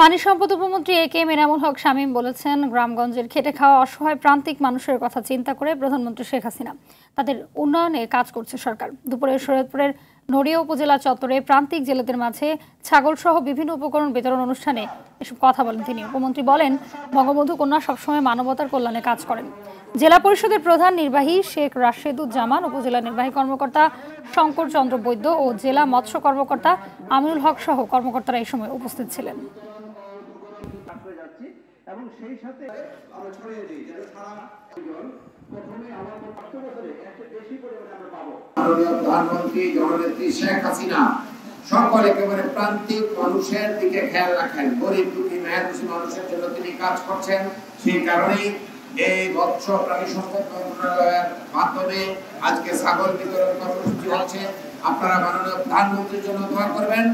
পানি সম্পদ উপমন্ত্রী এ কে মেরামুল হক শামীম বলেছেন, গ্রামগঞ্জের খেটে খাওয়া অসহায় প্রান্তিক মানুষের কথা চিন্তা করে প্রধানমন্ত্রী শেখ হাসিনা তাদের উন্নয়নে কাজ করছে সরকার। দুপুরে শরীয়তপুরের নড়িয়া উপজেলা চত্বরে প্রান্তিক জেলেদের মাঝে ছাগল সহ বিভিন্ন উপকরণ বিতরণ অনুষ্ঠানে এসব কথা বলেন তিনি। উপমন্ত্রী বলেন, বঙ্গবন্ধু কন্যা সবসময় মানবতার কল্যাণে কাজ করেন। জেলা পরিষদের প্রধান নির্বাহী শেখ রাশেদুজ্জামান, উপজেলা নির্বাহী কর্মকর্তা শঙ্কর চন্দ্র বৈদ্য ও জেলা মৎস্য কর্মকর্তা আমিনুল হক সহ কর্মকর্তারা এই সময় উপস্থিত ছিলেন। এবং সেই সাথে ছড়িয়ে দিই যেন সারা মাননীয় প্রধানমন্ত্রী, জননেত্রী শেখ হাসিনা, সকল একেবারে প্রান্তিক মানুষের দিকে খেয়াল রাখেন। গরিব দুঃখী, মেহনতি মানুষের জন্য তিনি কাজ করছেন। সেই কারণেই এই মৎস্য প্রাণী সম্পদ মন্ত্রণালয়ের মাধ্যমে আজকে ছাগল বিতরণ কর্মসূচি হচ্ছে। আপনারা মাননীয় প্রধানমন্ত্রীর জন্য দোয়া করবেন।